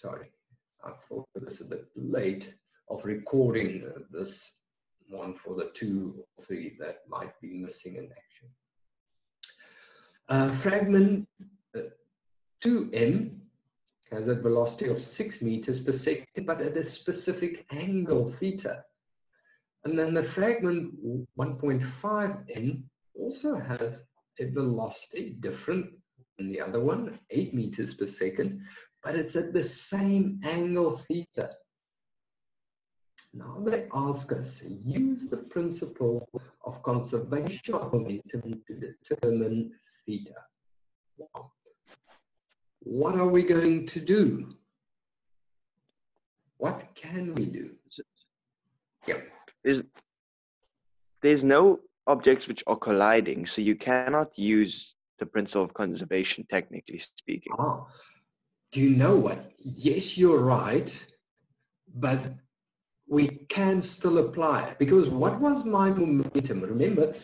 sorry, I thought it was a bit late of recording this one for the two or three that might be missing in action. Uh, fragment uh, 2m has a velocity of 6 meters per second, but at a specific angle theta. And then the fragment 1.5m also has a velocity different than the other one, 8 meters per second, but it's at the same angle theta. Now they ask us, use the principle of conservation of momentum to determine theta. Wow. What are we going to do? What can we do? Yeah. There's, there's no objects which are colliding, so you cannot use the principle of conservation, technically speaking. Ah, do you know what? Yes, you're right, but we can still apply it because what was my momentum? Remember,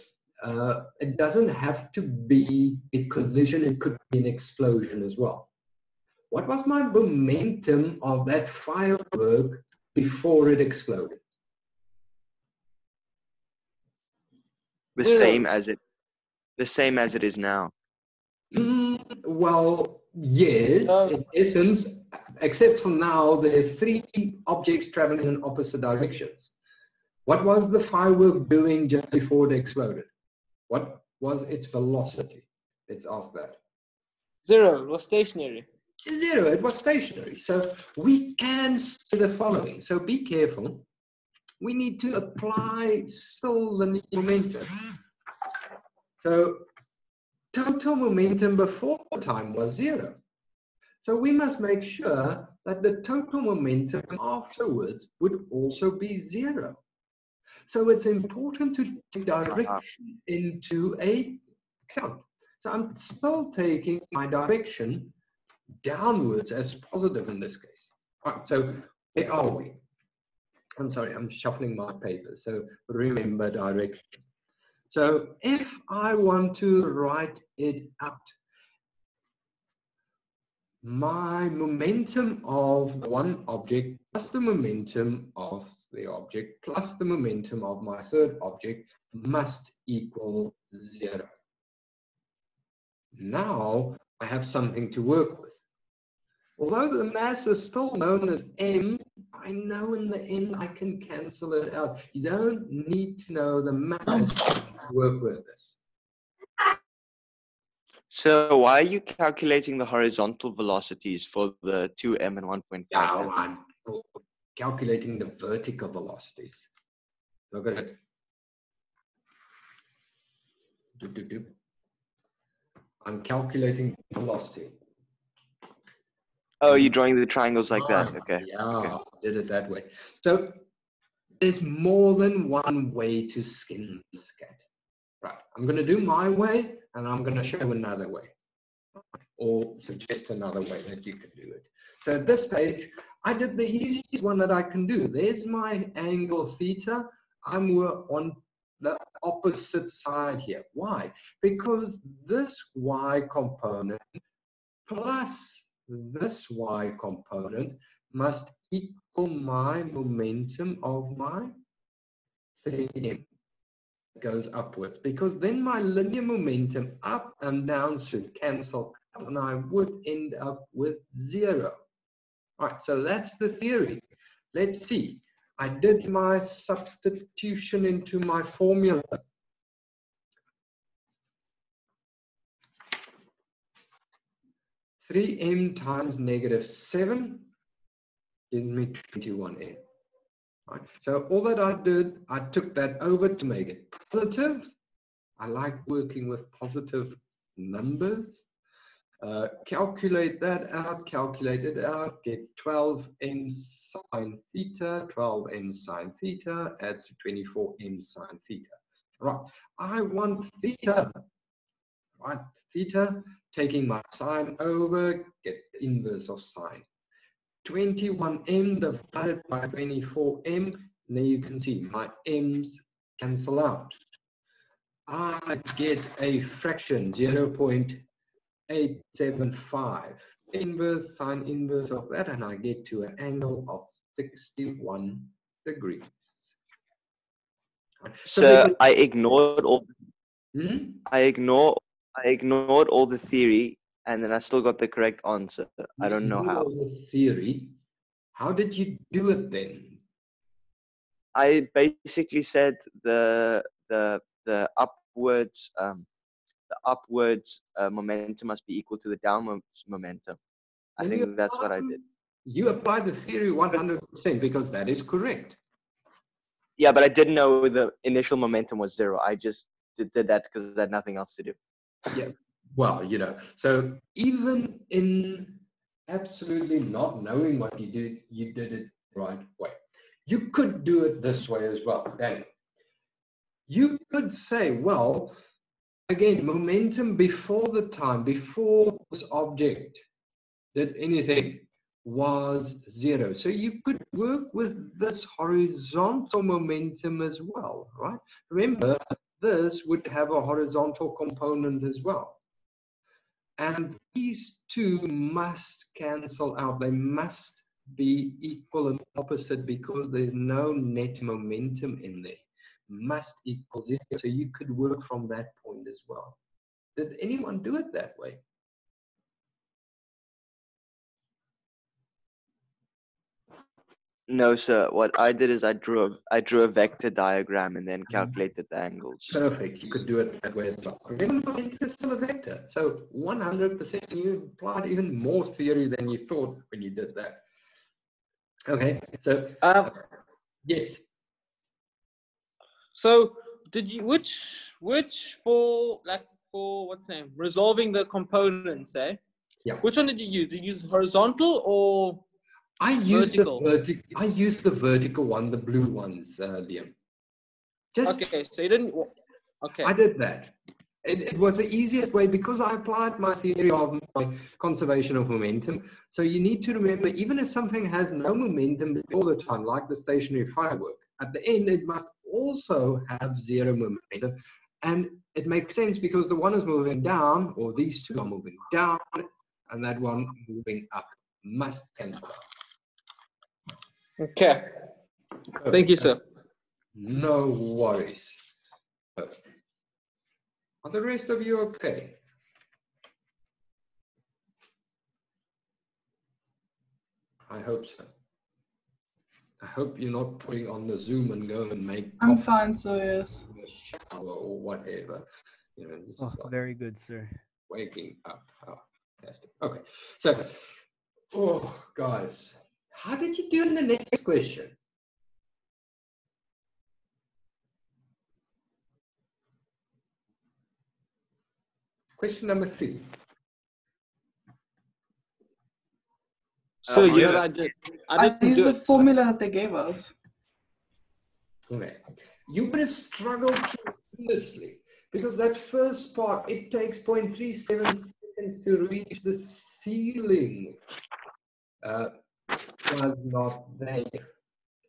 uh, it doesn't have to be a collision, it could be an explosion as well. What was my momentum of that firework before it exploded? The same as it, the same as it is now. Mm, well, yes, uh, in essence, except for now, there are three objects traveling in opposite directions. What was the firework doing just before it exploded? What was its velocity? Let's ask that. Zero, it was stationary. Zero, it was stationary. So we can say the following. So be careful. We need to apply still the momentum. So total momentum before time was zero. So we must make sure that the total momentum afterwards would also be zero. So it's important to take direction into a count. So I'm still taking my direction downwards as positive in this case. All right, so where are we? I'm sorry, I'm shuffling my papers. So remember direction. So if I want to write it out, my momentum of one object plus the momentum of the object plus the momentum of my third object must equal zero. Now I have something to work with. Although the mass is still known as m, I know in the end I can cancel it out. You don't need to know the mass work with this. So why are you calculating the horizontal velocities for the 2m and 1.5? Yeah, I'm calculating the vertical velocities. Look at it. I'm calculating velocity. Oh, you're drawing the triangles like that. Ah, okay. Yeah, okay. did it that way. So there's more than one way to skin this cat. Right, I'm going to do my way and I'm going to show another way or suggest another way that you can do it. So at this stage, I did the easiest one that I can do. There's my angle theta. I'm on the opposite side here. Why? Because this y component plus this y component must equal my momentum of my 3m goes upwards because then my linear momentum up and down should cancel and I would end up with zero. All right, so that's the theory. Let's see. I did my substitution into my formula. Three m times negative seven gives me 21m. Right? So all that I did, I took that over to make it positive. I like working with positive numbers. Uh, calculate that out, calculate it out, get 12 m sine theta, 12 m sine theta adds to 24 m sine theta. Right, I want theta, right, theta, taking my sine over, get the inverse of sine. 21m divided by 24m, and there you can see my m's cancel out. I get a fraction 0 0.875 inverse, sine inverse of that, and I get to an angle of 61 degrees. So So I ignored all. Hmm? I ignore. I ignored all the theory, and then I still got the correct answer. I don't know how. the theory. How did you do it then? I basically said the the the upwards um the upwards uh, momentum must be equal to the downwards momentum. I you think that's what I did. You applied the theory 100% because that is correct. Yeah, but I didn't know the initial momentum was zero. I just did, did that because I had nothing else to do. Well, you know, so even in absolutely not knowing what you did, you did it right way. You could do it this way as well, Danny. You could say, well, again, momentum before the time, before this object did anything, was zero. So you could work with this horizontal momentum as well, right? Remember, this would have a horizontal component as well. And these two must cancel out. They must be equal and opposite because there's no net momentum in there. Must equal zero. So you could work from that point as well. Did anyone do it that way? No, sir. What I did is I drew a I drew a vector diagram and then Mhm. calculated the angles. Perfect. You could do it that way as well. Remember, momentum is still a vector. So 100% you applied even more theory than you thought when you did that. Okay. So, Um, yes. so did you which which for like for what's the name resolving the components, eh? Yeah. Which one did you use? Did you use horizontal or I use Vertical. the vertical. I use the vertical one, the blue ones, uh, Liam. Just okay? So you didn't. Okay. I did that. It, it was the easiest way because I applied my theory of my conservation of momentum. So you need to remember, even if something has no momentum all the time, like the stationary firework, at the end it must also have zero momentum. And it makes sense because the one is moving down, or these two are moving down, and that one moving up must cancel out. Okay. Thank you, sir. No worries. Are the rest of you okay? I hope so. I hope you're not putting on the Zoom and go and make I'm fine, so yes. in shower or whatever. You know, Oh, like very good, sir. waking up. Oh, fantastic. Okay, so, oh, guys, how did you do in the next question? Question number three. So Um, you know yeah. I did? I I didn't used the it. formula that they gave us. Okay. You would have struggled tremendously because that first part, it takes 0.37 seconds to reach the ceiling. Uh, was not there.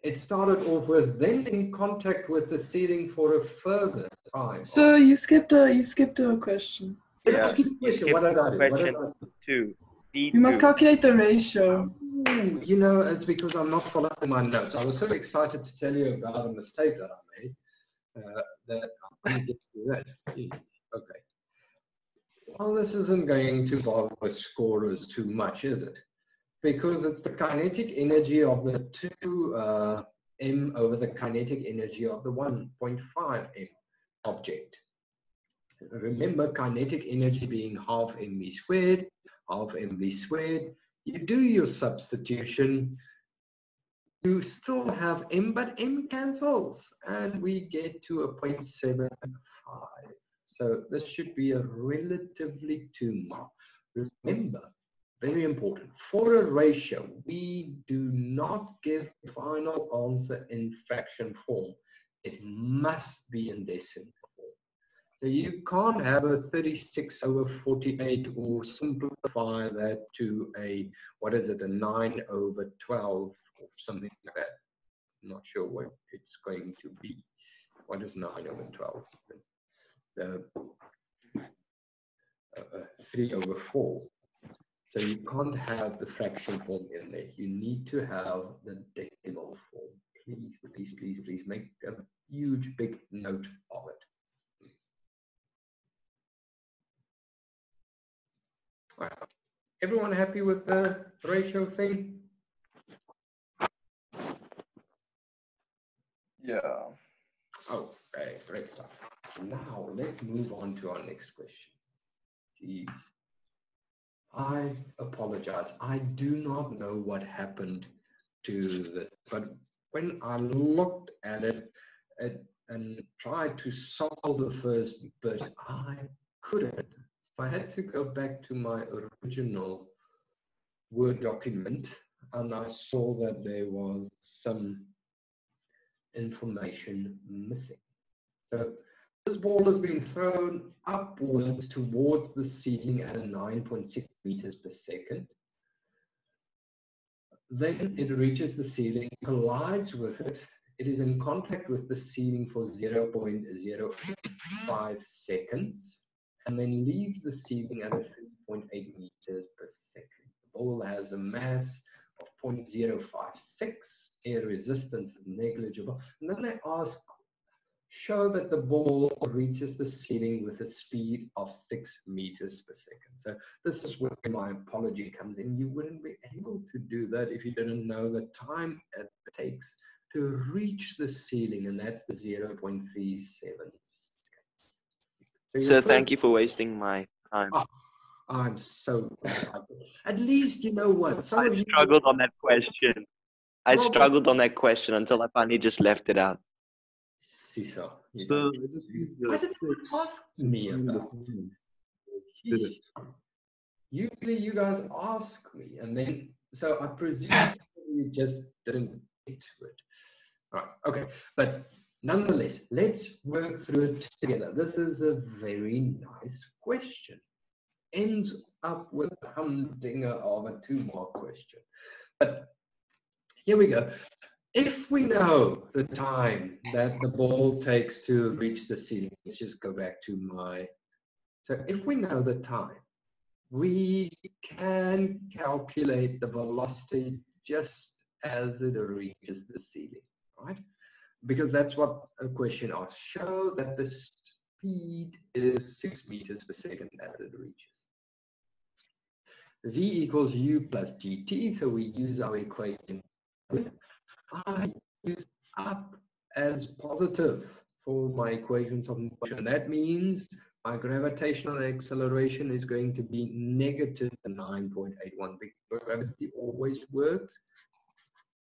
It started off with then in contact with the ceiling for a further time. So you skipped a you skipped a question. Let's Yeah, keep question. What did I do? What did. I do? Two. D You must calculate the ratio. Ooh, you know, it's because I'm not following my notes. I was so excited to tell you about a mistake that I made uh, that I didn't get to do that. Okay. Well, this isn't going to bother the scorers too much, is it? Because it's the kinetic energy of the 2 uh, m over the kinetic energy of the 1.5 m object. Remember, kinetic energy being half mv squared, half mv squared, you do your substitution, you still have m, but m cancels, and we get to a 0.75. So this should be a relatively two mark. Remember, very important, for a ratio, we do not give the final answer in fraction form. It must be in decimal form. So you can't have a 36 over 48 or simplify that to a, what is it, a 9 over 12 or something like that. I'm not sure what it's going to be. What is 9 over 12? The, uh, uh, 3 over 4. So you can't have the fraction form in there. You need to have the decimal form. Please, please, please, please make a huge big note of it. Right. Everyone happy with the ratio thing? Yeah. Oh, okay, great stuff. Now let's move on to our next question. Jeez. I apologize. I do not know what happened to this, but when I looked at it, and tried to solve the first bit, I couldn't. I had to go back to my original Word document and I saw that there was some information missing. So this ball has been thrown upwards towards the ceiling at a 9.6 meters per second. Then it reaches the ceiling, collides with it. It is in contact with the ceiling for 0.05 seconds and then leaves the ceiling at a 3.8 meters per second. The ball has a mass of 0.056, air resistance negligible. And then I ask, show that the ball reaches the ceiling with a speed of six meters per second. So this is where my apology comes in. You wouldn't be able to do that if you didn't know the time it takes to reach the ceiling, and that's the 0.37 seconds. So thank you for wasting my time. Oh, I'm so at least you know what some I of you struggled on that question. I struggled on that question until I finally just left it out. Cecil, you So know, I just need why did you ask me about it. Usually you guys ask me, and then so I presume you just didn't get to it. Right, okay, but nonetheless, let's work through it together. This is a very nice question. Ends up with a humdinger of a two mark question. But here we go. If we know the time that the ball takes to reach the ceiling, let's just go back to my. So if we know the time, we can calculate the velocity just as it reaches the ceiling, right? Because that's what a question asks. Show that the speed is six meters per second as it reaches. V equals u plus gt, so we use our equation. I use up as positive for my equations of motion. That means my gravitational acceleration is going to be negative 9.81 because gravity always works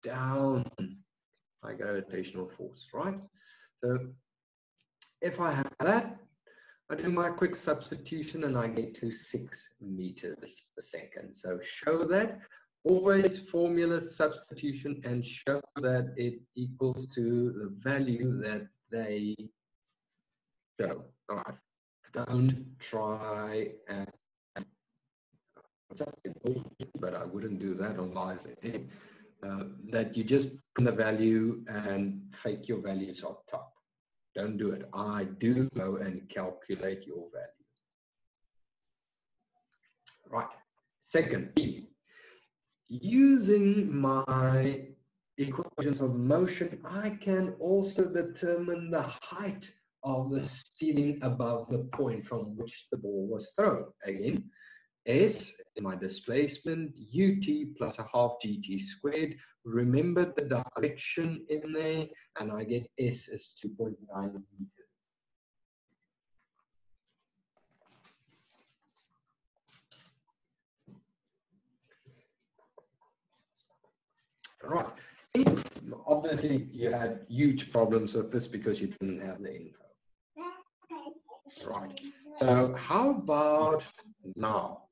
down my gravitational force, right? So if I have that, I do my quick substitution and I get to six meters per second. So show that, always formula substitution and show that it equals to the value that they show. All right. Don't try and but I wouldn't do that on live uh, that you just put the value and fake your values up top. Don't do it. I do go and calculate your value. Right. Second B using my equations of motion I can also determine the height of the ceiling above the point from which the ball was thrown. Again, S is my displacement, ut plus a half gt squared. Remember the direction in there, and I get S is 2.9 meters. Right. Obviously, you had huge problems with this because you didn't have the info. Right. So how about now?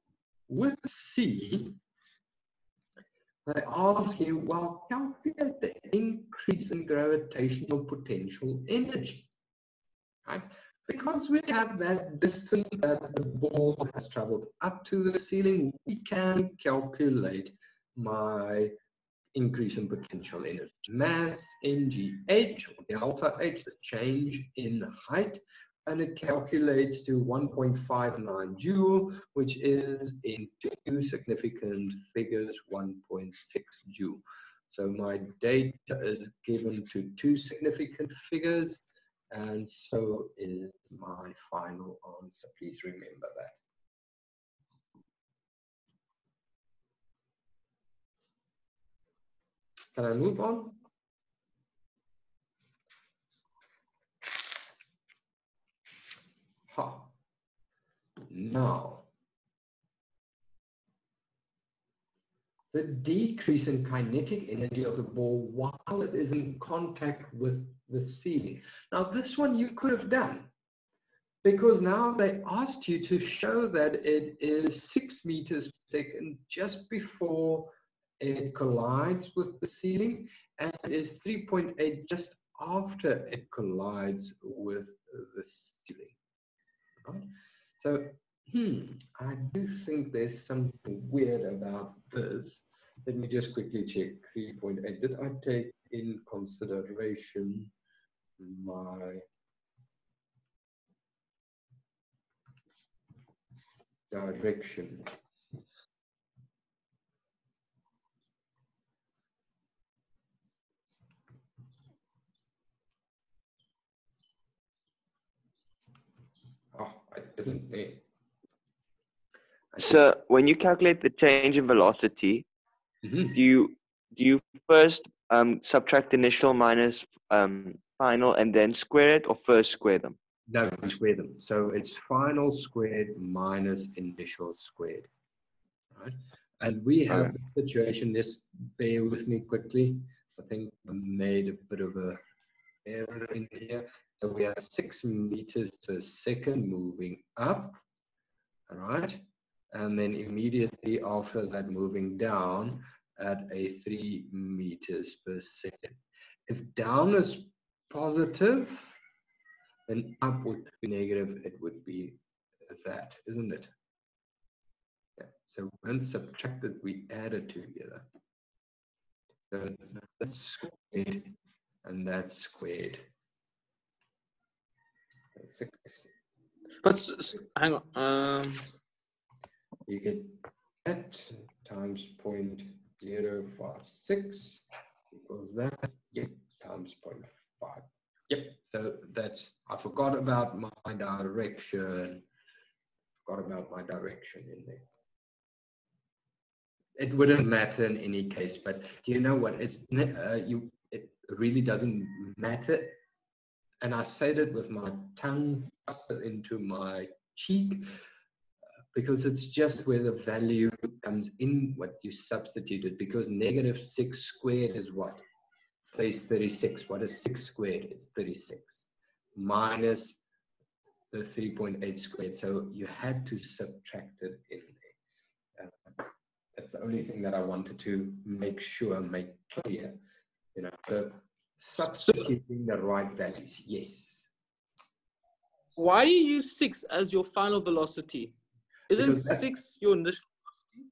With C, they ask you, well, calculate the increase in gravitational potential energy. Right? Because we have that distance that the ball has traveled up to the ceiling, we can calculate my increase in potential energy. Mass, mgh, or the delta h, the change in height, and it calculates to 1.59 joule, which is in two significant figures, 1.6 joule. So my data is given to two significant figures, and so is my final answer. Please remember that. Can I move on? Ha. Now, the decrease in kinetic energy of the ball while it is in contact with the ceiling. Now, this one you could have done because now they asked you to show that it is six meters per second just before it collides with the ceiling and is 3.8 just after it collides with the ceiling. Right? So, hmm, I do think there's something weird about this. Let me just quickly check 3.8. Did I take in consideration my direction? Oh, I didn't there. I So when you calculate the change in velocity, Mhm. do you do you first um, subtract initial minus um, final and then square it, or first square them? No, square them. So it's final squared minus initial squared. Right? And we have Okay. the situation, just bear with me quickly. I think I made a bit of a error in here. So we have six meters per second moving up. All right. And then immediately after that moving down at a three meters per second. If down is positive, then up would be negative, it would be that, isn't it? Yeah. So when subtracted, we add it together. So that's squared and that's squared. Six. But hang on. Um, You get that times point zero five six equals that. Yep, times point five. Yep. So that's I forgot about my direction. Forgot about my direction in there. It wouldn't matter in any case, but do you know what? It's uh, you. It really doesn't matter. And I said it with my tongue into my cheek because it's just where the value comes in what you substituted because negative 6 squared is what? Says 36. What is 6 squared? It's 36 minus the 3.8 squared. So you had to subtract it in there. Uh, that's the only thing that I wanted to make sure, make clear. You know, the substituting the right values. Yes. why do you use six as your final velocity? Isn't six your initial velocity?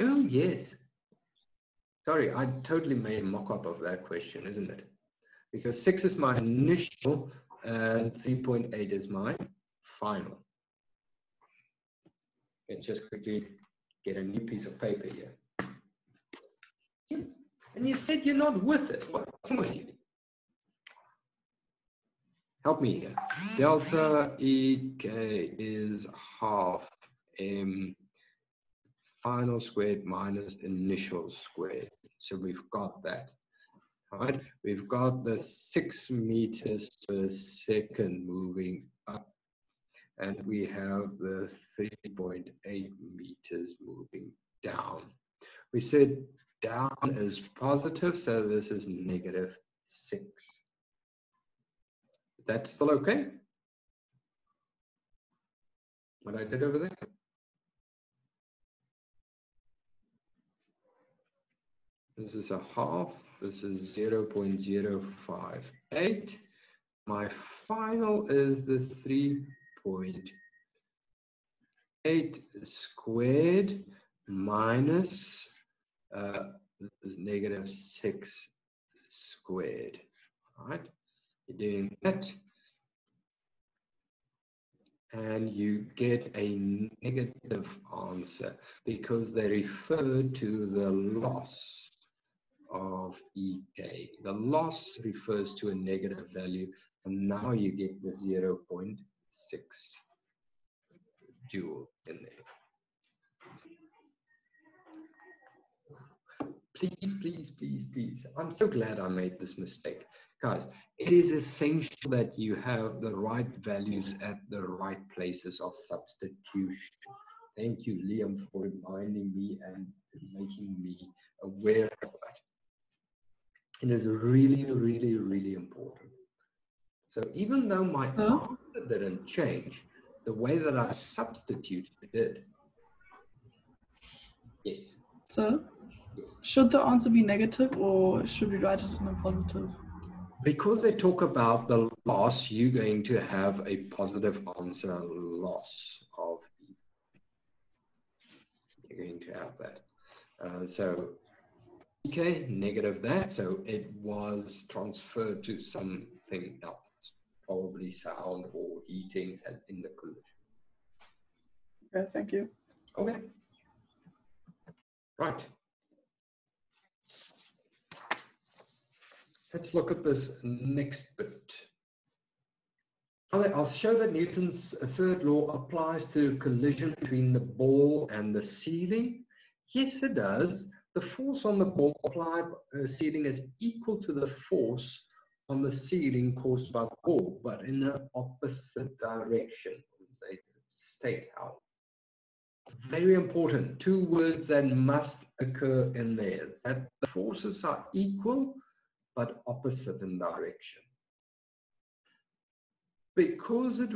Oh, yes. Sorry, I totally made a mock-up of that question, isn't it? Because 6 is my initial and 3.8 is my final. Let's just quickly get a new piece of paper here. Yeah. And you said you're not with it. What's wrong with you? Help me here. Delta EK is half m final squared minus initial squared. So we've got that. All right, we've got the six meters per second moving up, and we have the 3.8 meters moving down. We said down is positive, so this is negative six. Is that still okay? What I did over there? This is a half, this is 0.058. My final is the 3.8 squared minus uh, is negative 6 squared. All right, You're doing that. And you get a negative answer because they refer to the loss of EK. The loss refers to a negative value, and now you get the 0.6 joule in there. Please, please, please, please. I'm so glad I made this mistake. Guys, it is essential that you have the right values at the right places of substitution. Thank you, Liam, for reminding me and making me aware of that. It is really, really, really important. So even though my Huh? answer didn't change, the way that I substituted did. Yes. So, should the answer be negative or should we write it in a positive? Because they talk about the loss, you're going to have a positive answer loss of E. You're going to have that. Uh, so, okay, negative that. So it was transferred to something else, probably sound or heating in the collision. Okay, thank you. Okay. Right. Let's look at this next bit. I'll show that Newton's third law applies to collision between the ball and the ceiling. Yes, it does. The force on the ball applied uh, ceiling is equal to the force on the ceiling caused by the ball, but in the opposite direction. They state how very important two words that must occur in there that the forces are equal but opposite in direction. Because it